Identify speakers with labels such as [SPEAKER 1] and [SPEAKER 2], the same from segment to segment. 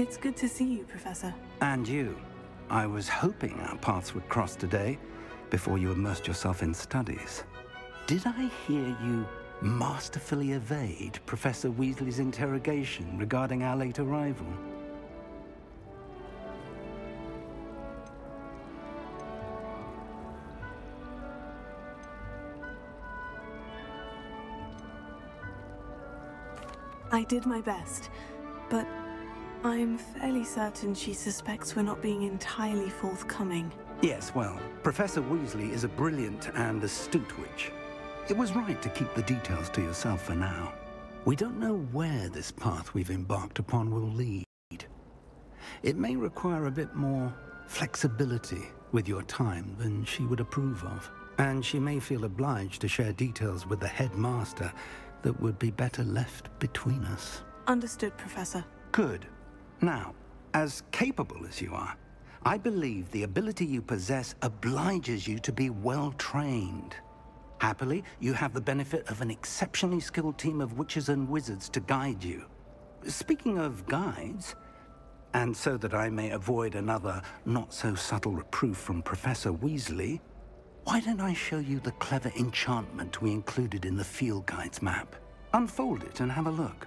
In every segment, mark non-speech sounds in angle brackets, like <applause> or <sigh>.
[SPEAKER 1] It's good to see you, Professor.
[SPEAKER 2] And you. I was hoping our paths would cross today, before you immersed yourself in studies. Did I hear you masterfully evade Professor Weasley's interrogation regarding our late arrival?
[SPEAKER 1] I did my best, but I'm fairly certain she suspects we're not being entirely forthcoming.
[SPEAKER 2] Yes, well, Professor Weasley is a brilliant and astute witch. It was right to keep the details to yourself for now. We don't know where this path we've embarked upon will lead. It may require a bit more flexibility with your time than she would approve of. And she may feel obliged to share details with the headmaster that would be better left between us.
[SPEAKER 1] Understood, Professor.
[SPEAKER 2] Good. Now, as capable as you are, I believe the ability you possess obliges you to be well trained. Happily, you have the benefit of an exceptionally skilled team of witches and wizards to guide you. Speaking of guides, and so that I may avoid another not-so-subtle reproof from Professor Weasley, why don't I show you the clever enchantment we included in the field guide's map? Unfold it and have a look.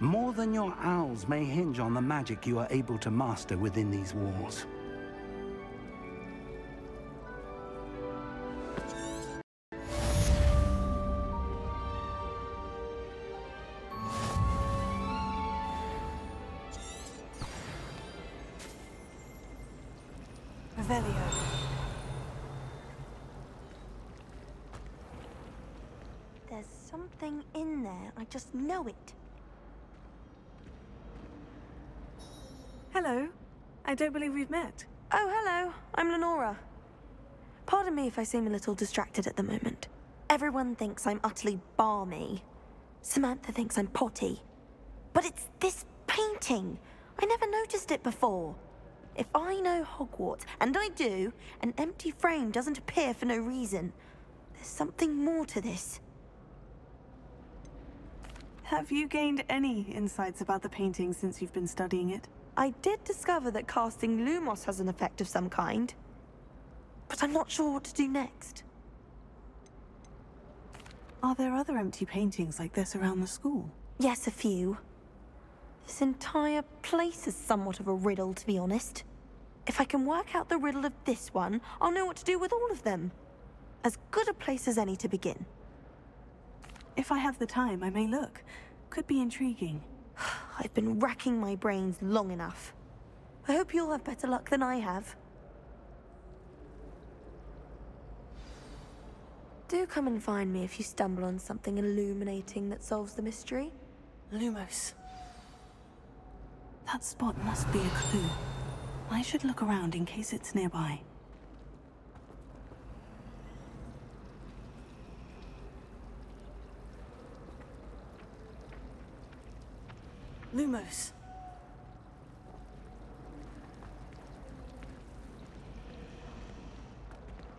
[SPEAKER 2] More than your owls may hinge on the magic you are able to master within these walls.
[SPEAKER 3] I'm Lenora. Pardon me if I seem a little distracted at the moment. Everyone thinks I'm utterly balmy. Samantha thinks I'm potty. But it's this painting. I never noticed it before. If I know Hogwarts, and I do, an empty frame doesn't appear for no reason. There's something more to this.
[SPEAKER 1] Have you gained any insights about the painting since you've been studying it?
[SPEAKER 3] I did discover that casting Lumos has an effect of some kind. But I'm not sure what to do next.
[SPEAKER 1] Are there other empty paintings like this around the school?
[SPEAKER 3] Yes, a few. This entire place is somewhat of a riddle, to be honest. If I can work out the riddle of this one, I'll know what to do with all of them. As good a place as any to begin.
[SPEAKER 1] If I have the time, I may look. Could be intriguing.
[SPEAKER 3] I've been racking my brains long enough. I hope you'll have better luck than I have. Do come and find me if you stumble on something illuminating that solves the mystery.
[SPEAKER 1] Lumos. That spot must be a clue. I should look around in case it's nearby. Lumos.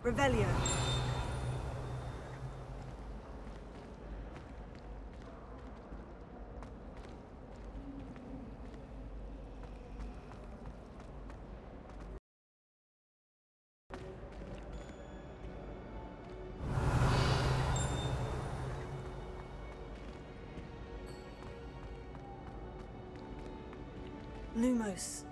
[SPEAKER 1] Revelio. Lumos.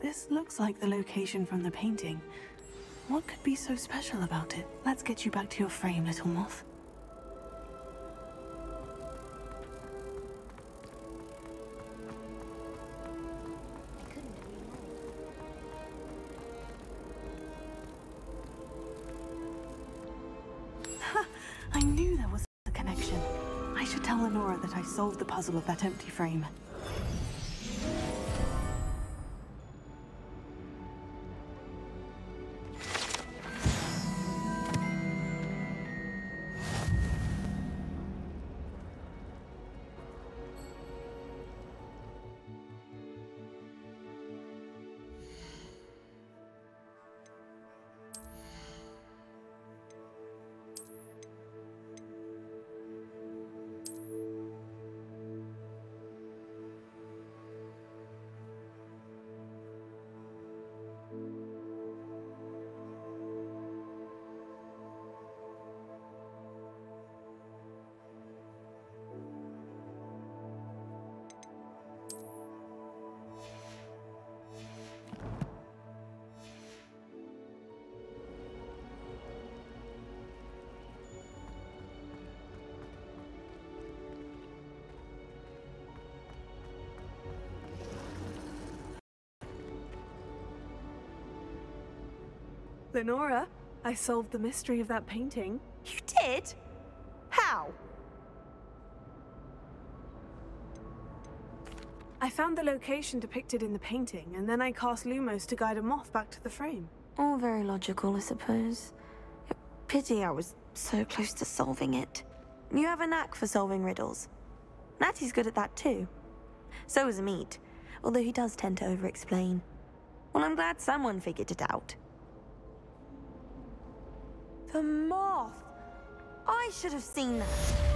[SPEAKER 1] This looks like the location from the painting. What could be so special about it? Let's get you back to your frame, little moth. <laughs> I knew there was a connection. I should tell Lenora that I solved the puzzle of that empty frame. Lenora, I solved the mystery of that painting.
[SPEAKER 3] You did? How?
[SPEAKER 1] I found the location depicted in the painting, and then I cast Lumos to guide a moth back to the frame.
[SPEAKER 3] All very logical, I suppose. Pity I was so close to solving it. You have a knack for solving riddles. Natty's good at that too. So is Amit, although he does tend to over-explain. Well, I'm glad someone figured it out. The moth! I should have seen that.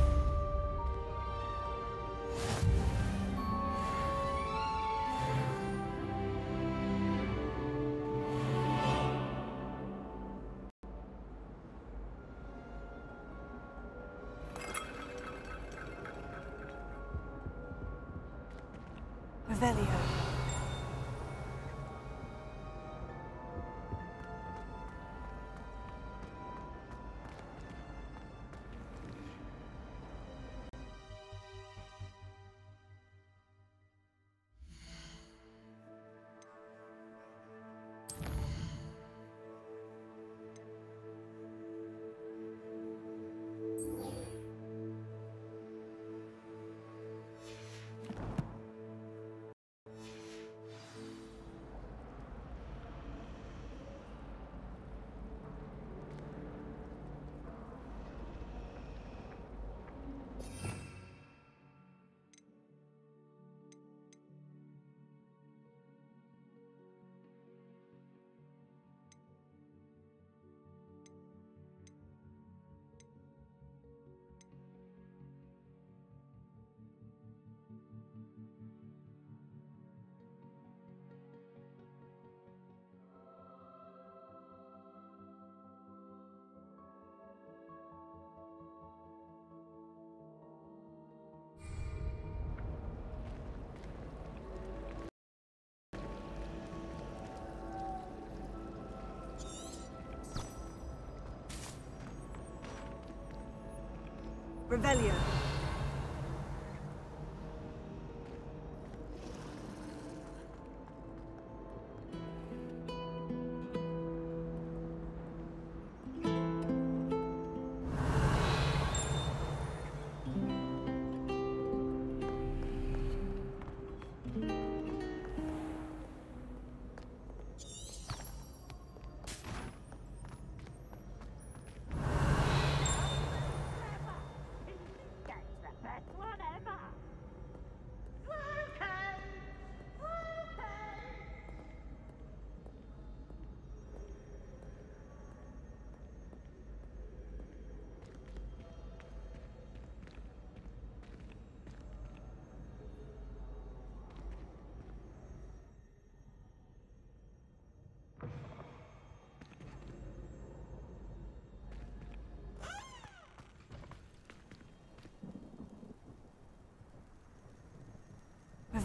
[SPEAKER 1] Revelio.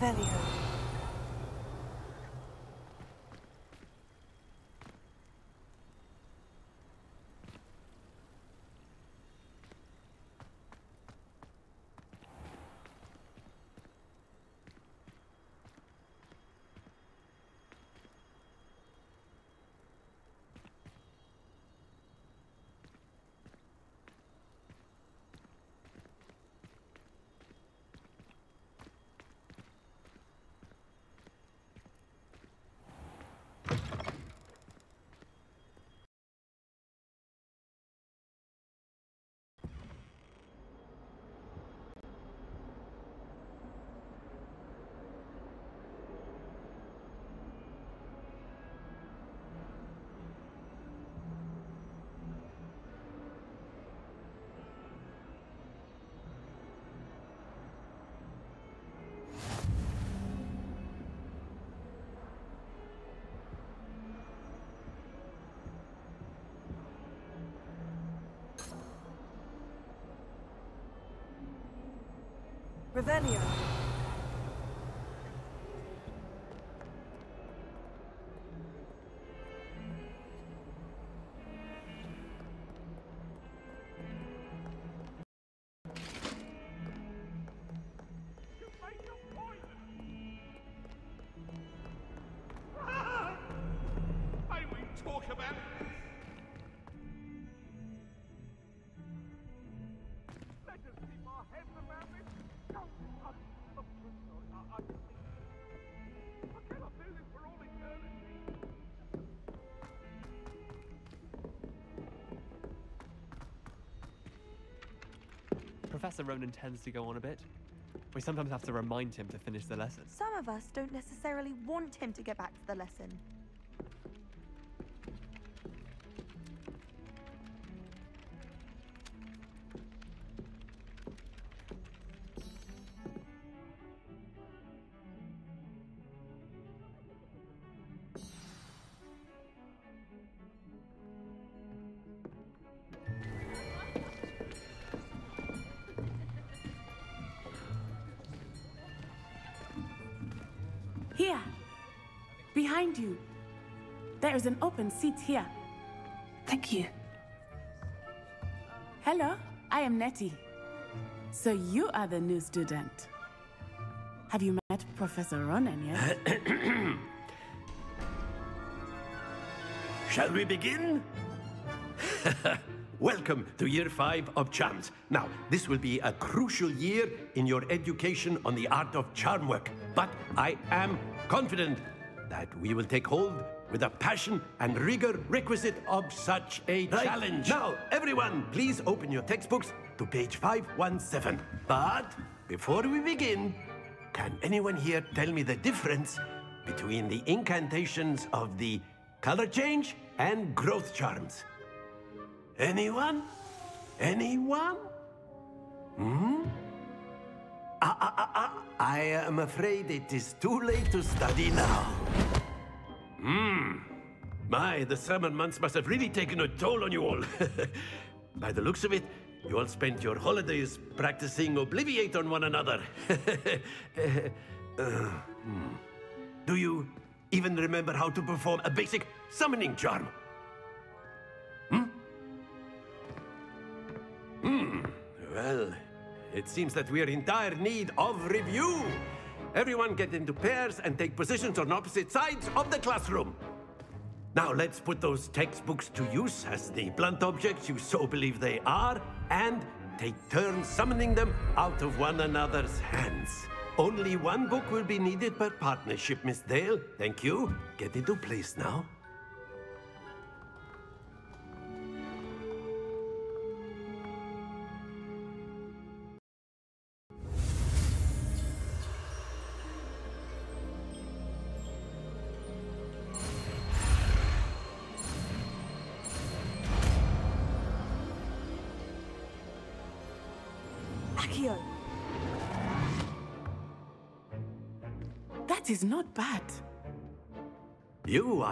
[SPEAKER 1] Revelio. Revelio.
[SPEAKER 4] About. Let us keep our heads about this.
[SPEAKER 5] Professor Ronen tends to go on a bit. We sometimes have to remind him to finish the lesson.
[SPEAKER 3] Some of us don't necessarily want him to get back to the lesson.
[SPEAKER 6] Is an here.
[SPEAKER 1] Thank you.
[SPEAKER 6] Hello, I am Nettie. So you are the new student. Have you met Professor Ronen yet? <coughs>
[SPEAKER 7] Shall we begin? <laughs> Welcome to year five of charms. Now, this will be a crucial year in your education on the art of charm work. But I am confident that we will take hold with the passion and rigor requisite of such a challenge. Now, everyone, please open your textbooks to page 517. But before we begin, can anyone here tell me the difference between the incantations of the color change and growth charms? Anyone? Anyone? Hmm? Ah, ah, ah, ah. I am afraid it is too late to study now. Hmm. My, the summer months must have really taken a toll on you all. <laughs> By the looks of it, you all spent your holidays practicing Obliviate on one another. <laughs> Uh, hmm. Do you even remember how to perform a basic summoning charm? Hmm? Hmm. Well, it seems that we are in dire need of review. Everyone get into pairs and take positions on opposite sides of the classroom. Now let's put those textbooks to use as the blunt objects you so believe they are, and take turns summoning them out of one another's hands. Only one book will be needed per partnership, Miss Dale. Thank you. Get into place now.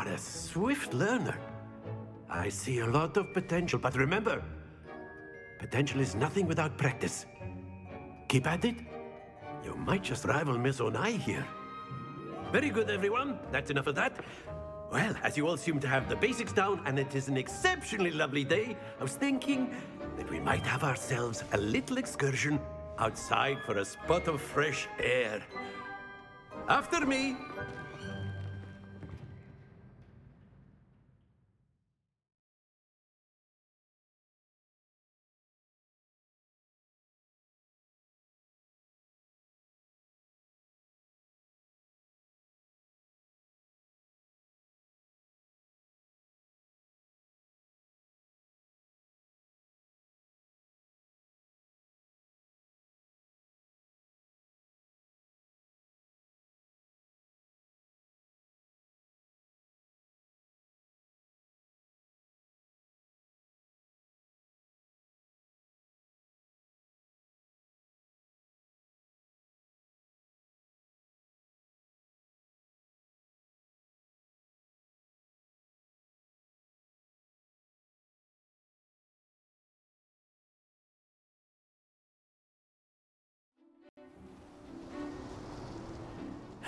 [SPEAKER 7] A swift learner. I see a lot of potential, but remember, potential is nothing without practice. Keep at it, You might just rival Miss Onai here. Very good, everyone. That's enough of that. Well, as you all seem to have the basics down, and it is an exceptionally lovely day, I was thinking that we might have ourselves a little excursion outside for a spot of fresh air. After me.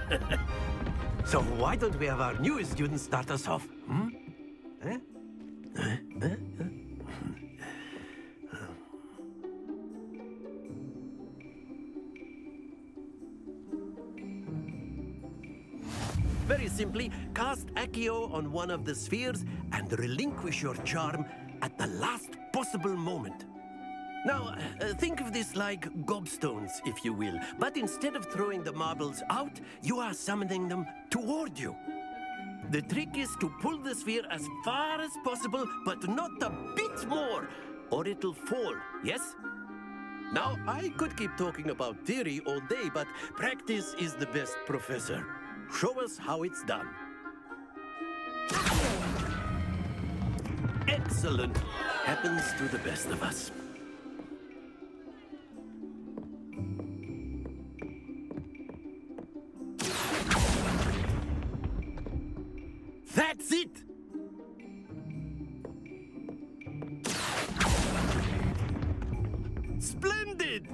[SPEAKER 7] <laughs> so why don't we have our newest student start us off? Hmm? Eh? Eh? Eh? Very simply, cast Accio on one of the spheres and relinquish your charm at the last possible moment. Now, uh, think of this like gobstones, if you will. But instead of throwing the marbles out, you are summoning them toward you. The trick is to pull the sphere as far as possible, but not a bit more, or it'll fall, yes? Now, I could keep talking about theory all day, but practice is the best professor. Show us how it's done. Excellent. Happens to the best of us. That's it! Splendid!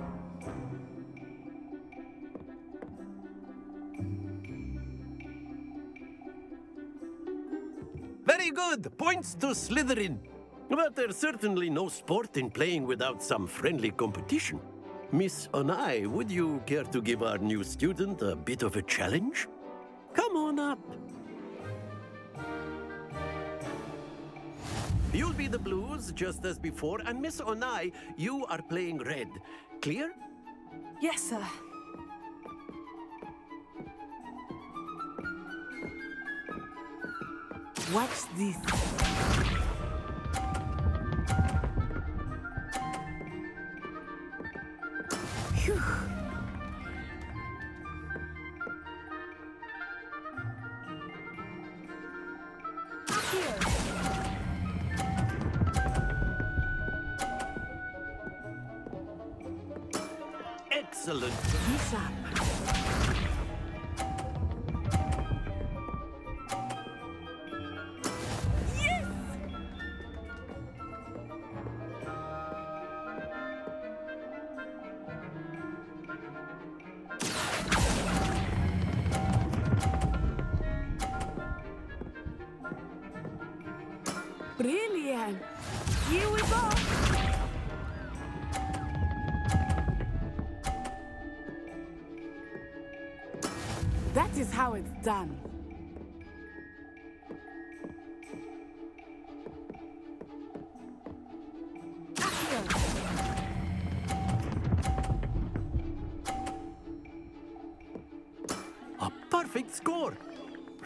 [SPEAKER 7] Very good! Points to Slytherin. But there's certainly no sport in playing without some friendly competition. Miss Onai, would you care to give our new student a bit of a challenge? Just as before, and Miss Onai, you are playing red. Clear?
[SPEAKER 1] Yes, sir.
[SPEAKER 6] Watch this.
[SPEAKER 7] Excellent.
[SPEAKER 6] Be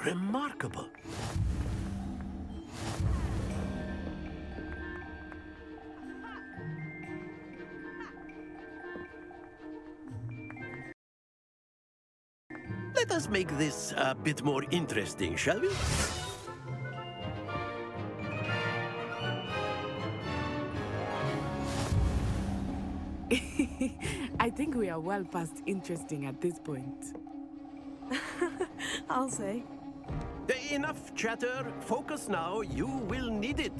[SPEAKER 7] Remarkable. let us make this a bit more interesting, shall we? <laughs>
[SPEAKER 6] I think we are well past interesting at this point. <laughs>
[SPEAKER 1] I'll say.
[SPEAKER 7] Enough chatter. Focus now. You will need it.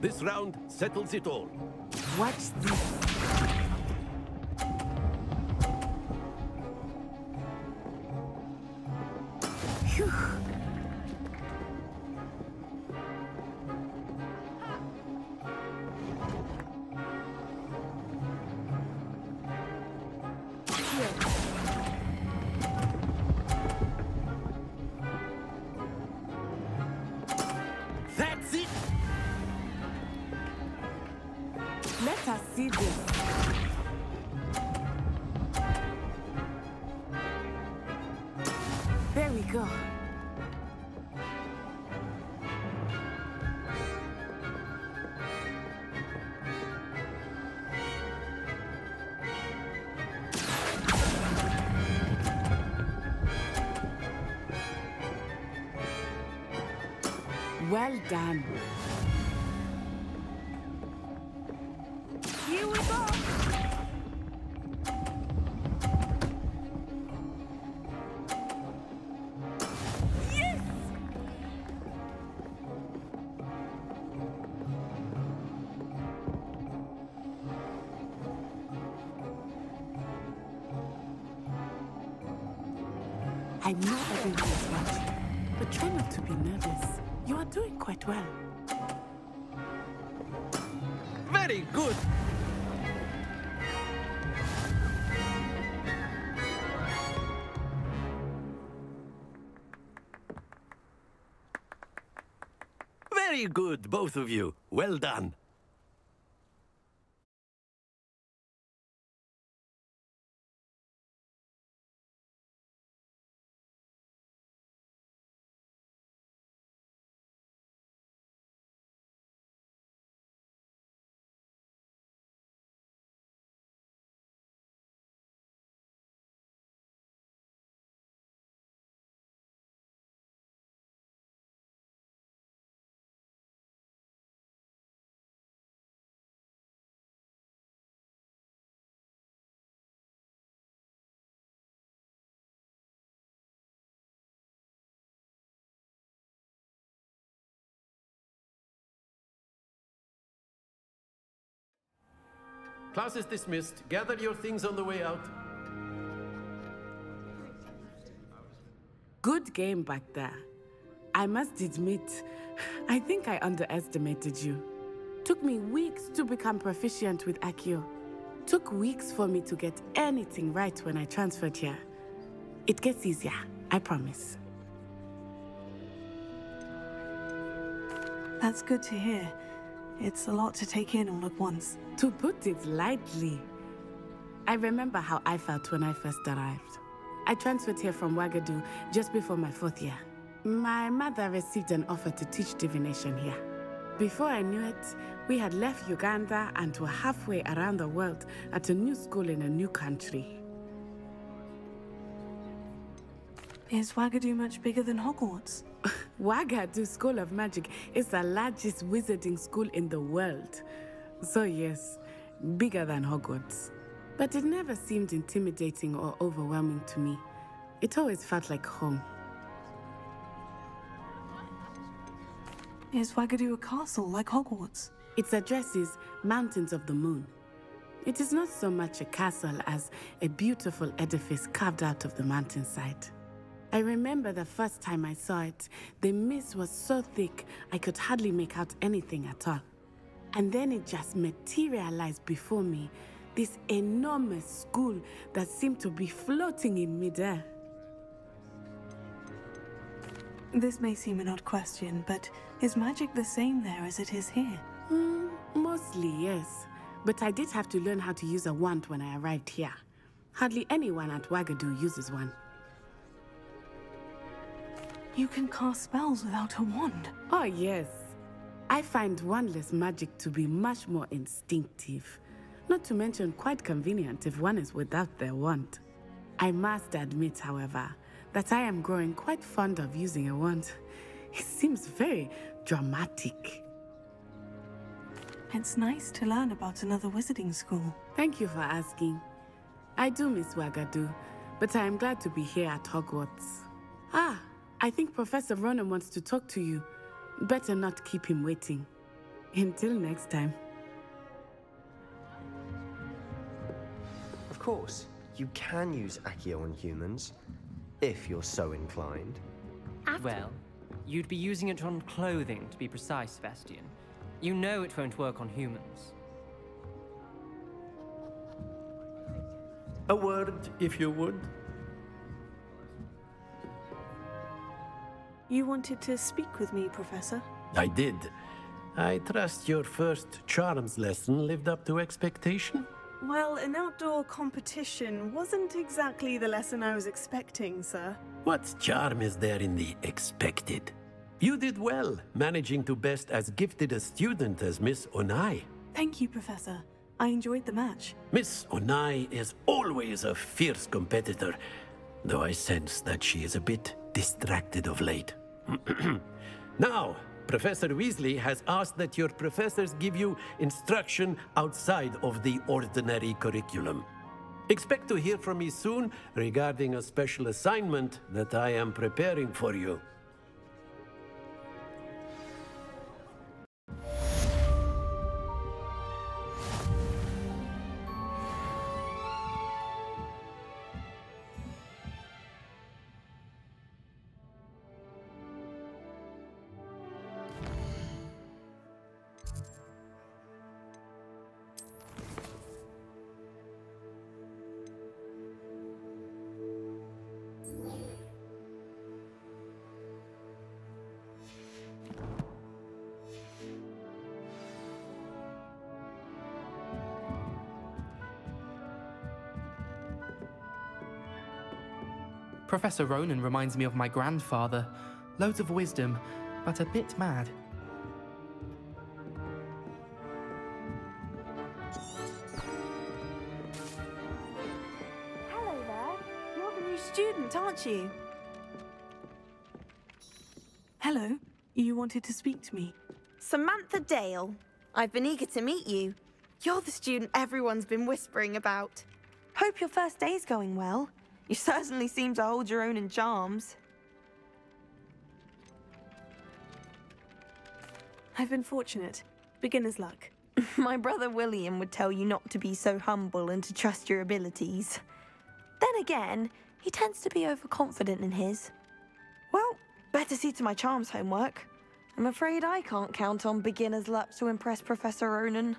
[SPEAKER 7] This round settles it all.
[SPEAKER 6] What's this. I know everyone is watching, but try not to be nervous. You are doing quite well.
[SPEAKER 7] Very good. Both of you. Well done. Class is dismissed. Gather your things on the way out.
[SPEAKER 6] Good game back there. I must admit, I think I underestimated you. Took me weeks to become proficient with Accio. Took weeks for me to get anything right when I transferred here. It gets easier, I promise.
[SPEAKER 1] That's good to hear. It's a lot to take in all at once.
[SPEAKER 6] To put it lightly, I remember how I felt when I first arrived. I transferred here from Wagadu just before my fourth year. My mother received an offer to teach divination here. Before I knew it, we had left Uganda and were halfway around the world at a new school in a new country.
[SPEAKER 1] Is Wagadu much bigger than Hogwarts? <laughs>
[SPEAKER 6] Wagadu School of Magic is the largest wizarding school in the world. So, yes, bigger than Hogwarts. But it never seemed intimidating or overwhelming to me. It always felt like home.
[SPEAKER 1] Is Wagadu a castle like Hogwarts?
[SPEAKER 6] Its address is Mountains of the Moon. It is not so much a castle as a beautiful edifice carved out of the mountainside. I remember the first time I saw it, the mist was so thick I could hardly make out anything at all. And then it just materialized before me, this enormous school that seemed to be floating in midair.
[SPEAKER 1] This may seem an odd question, but is magic the same there as it is here?
[SPEAKER 6] Hmm, mostly, yes. But I did have to learn how to use a wand when I arrived here. Hardly anyone at Wagadu uses one.
[SPEAKER 1] You can cast spells without a wand.
[SPEAKER 6] Oh, yes. I find wandless magic to be much more instinctive. Not to mention quite convenient if one is without their wand. I must admit, however, that I am growing quite fond of using a wand. It seems very dramatic.
[SPEAKER 1] It's nice to learn about another wizarding school.
[SPEAKER 6] Thank you for asking. I do miss Wagadu, but I am glad to be here at Hogwarts. Ah, I think Professor Ronen wants to talk to you. Better not keep him waiting. Until next time.
[SPEAKER 8] Of course, you can use Accio on humans, if you're so inclined.
[SPEAKER 9] Well, you'd be using it on clothing, to be precise, Sebastian. You know it won't work on humans.
[SPEAKER 7] A word, if you would.
[SPEAKER 1] You wanted to speak with me, Professor?
[SPEAKER 7] I did. I trust your first charms lesson lived up to expectation?
[SPEAKER 1] Well, an outdoor competition wasn't exactly the lesson I was expecting, sir.
[SPEAKER 7] What charm is there in the expected? You did well, managing to best as gifted a student as Miss Onai.
[SPEAKER 1] Thank you, Professor. I enjoyed the match.
[SPEAKER 7] Miss Onai is always a fierce competitor, though I sense that she is a bit distracted of late. <clears throat> now, Professor Weasley has asked that your professors give you instruction outside of the ordinary curriculum. Expect to hear from me soon regarding a special assignment that I am preparing for you.
[SPEAKER 10] Professor Ronen reminds me of my grandfather. Loads of wisdom, but a bit mad.
[SPEAKER 3] Hello there. You're the new student, aren't you?
[SPEAKER 1] Hello. You wanted to speak to me?
[SPEAKER 3] Samantha Dale. I've been eager to meet you. You're the student everyone's been whispering about. Hope your first day's going well. You certainly seem to hold your own in charms.
[SPEAKER 1] I've been fortunate. Beginner's luck. <laughs>
[SPEAKER 3] My brother William would tell you not to be so humble and to trust your abilities. Then again, he tends to be overconfident in his. Well, better see to my charms homework. I'm afraid I can't count on beginner's luck to impress Professor Ronen.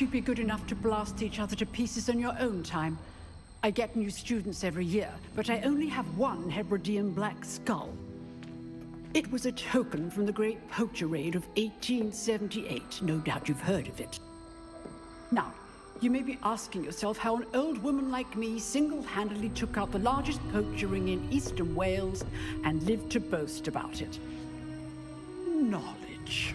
[SPEAKER 11] You'd be good enough to blast each other to pieces in your own time. I get new students every year, but I only have one Hebridean black skull. It was a token from the Great Poacher Raid of 1878. No doubt you've heard of it. Now, you may be asking yourself how an old woman like me single handedly took out the largest poacher ring in eastern Wales and lived to boast about it. Knowledge.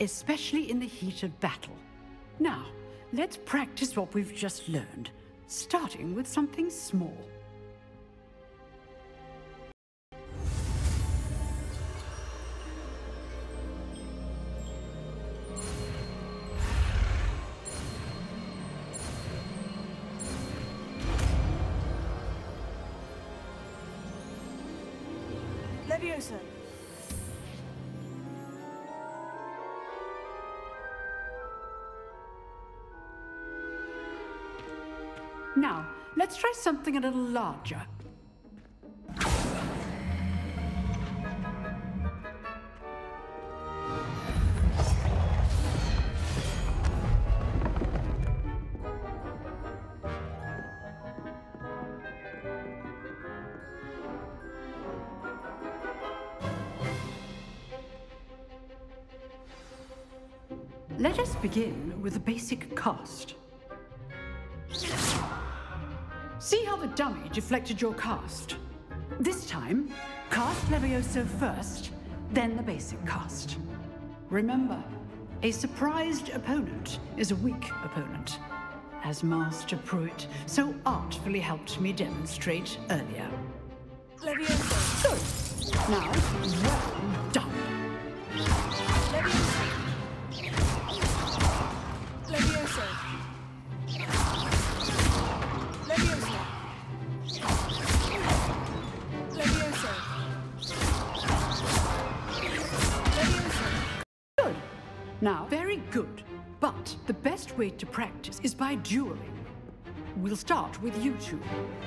[SPEAKER 11] especially in the heat of battle. Now, let's practice what we've just learned, starting with something small.
[SPEAKER 1] Leviosa.
[SPEAKER 11] Let's try something a little larger. Let us begin with the basic cast. The dummy deflected your cast? This time, cast Levioso first, then the basic cast. Remember, a surprised opponent is a weak opponent, as Master Pruitt so artfully helped me demonstrate earlier.
[SPEAKER 1] Leviosa.
[SPEAKER 11] Good. Now, well done.
[SPEAKER 1] Leviosa.
[SPEAKER 11] Now, very good. But the best way to practice is by dueling. We'll start with you two.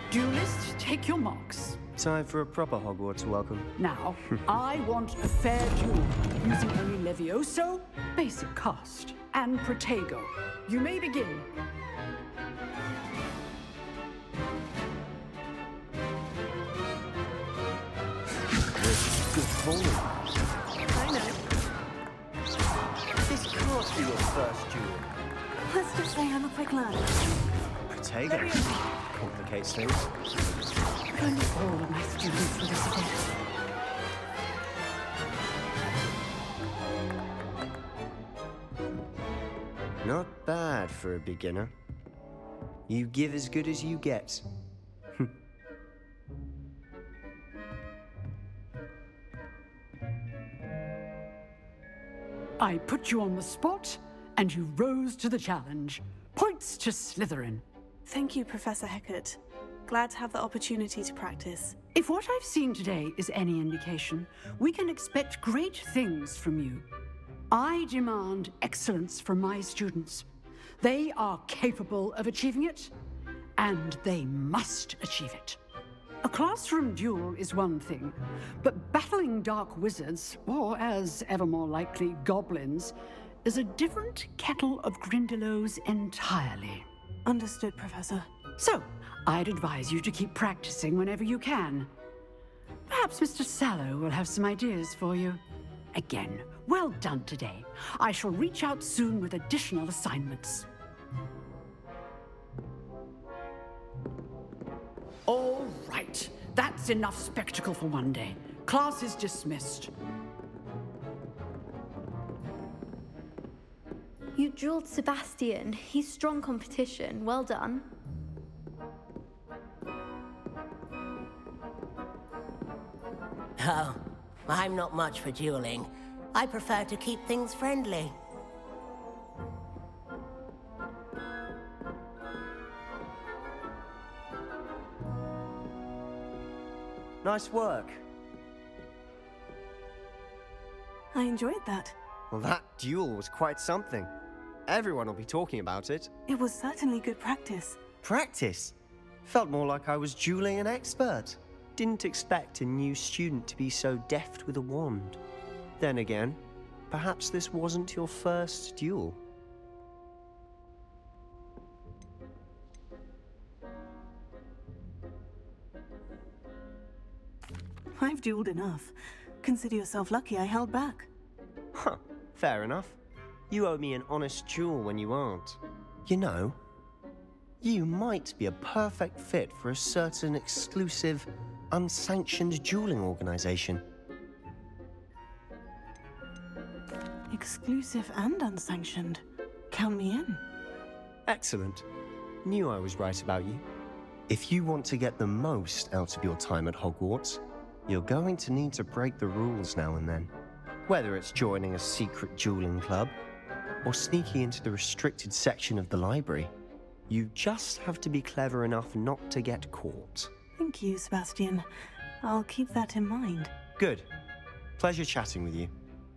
[SPEAKER 11] Duelists, take your marks.
[SPEAKER 8] Time for a proper Hogwarts welcome.
[SPEAKER 11] Now, <laughs> I want a fair duel using only Levioso, basic cast, and Protego. You may begin.
[SPEAKER 8] This can't be your first duel.
[SPEAKER 1] Let's just say I'm a quick learner.
[SPEAKER 8] Potato. Complicates things.
[SPEAKER 11] If only all of my students were this adept.
[SPEAKER 8] Not bad for a beginner. You give as good as you get.
[SPEAKER 11] I put you on the spot, and you rose to the challenge. Points to Slytherin.
[SPEAKER 1] Thank you, Professor Hecat. Glad to have the opportunity to practice.
[SPEAKER 11] If what I've seen today is any indication, we can expect great things from you. I demand excellence from my students. They are capable of achieving it, and they must achieve it. A classroom duel is one thing, but battling dark wizards, or as ever more likely, goblins, is a different kettle of Grindylows entirely.
[SPEAKER 1] Understood, Professor.
[SPEAKER 11] So, I'd advise you to keep practicing whenever you can. Perhaps Mr. Sallow will have some ideas for you. Again, well done today. I shall reach out soon with additional assignments. That's enough spectacle for one day. Class is dismissed.
[SPEAKER 12] You drilled Sebastian. He's strong competition. Well done.
[SPEAKER 13] Oh, I'm not much for dueling. I prefer to keep things friendly.
[SPEAKER 8] Nice work.
[SPEAKER 1] I enjoyed that.
[SPEAKER 8] Well, that duel was quite something. Everyone will be talking about it.
[SPEAKER 1] It was certainly good practice.
[SPEAKER 8] Practice? Felt more like I was dueling an expert. Didn't expect a new student to be so deft with a wand. Then again, perhaps this wasn't your first duel.
[SPEAKER 1] I've dueled enough. Consider yourself lucky I held back.
[SPEAKER 8] Huh, fair enough. You owe me an honest duel when you aren't. You know, you might be a perfect fit for a certain exclusive, unsanctioned dueling organization.
[SPEAKER 1] Exclusive and unsanctioned. Count me in.
[SPEAKER 8] Excellent. Knew I was right about you. If you want to get the most out of your time at Hogwarts, you're going to need to break the rules now and then. Whether it's joining a secret dueling club, or sneaking into the restricted section of the library, you just have to be clever enough not to get caught.
[SPEAKER 1] Thank you, Sebastian. I'll keep that in mind.
[SPEAKER 8] Good. Pleasure chatting with you.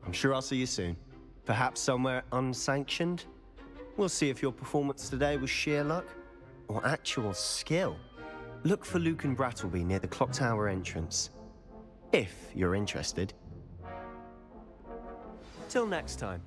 [SPEAKER 8] I'm sure I'll see you soon. Perhaps somewhere unsanctioned? We'll see if your performance today was sheer luck or actual skill. Look for Lucan Brattleby near the clock tower entrance. If you're interested. Till next time.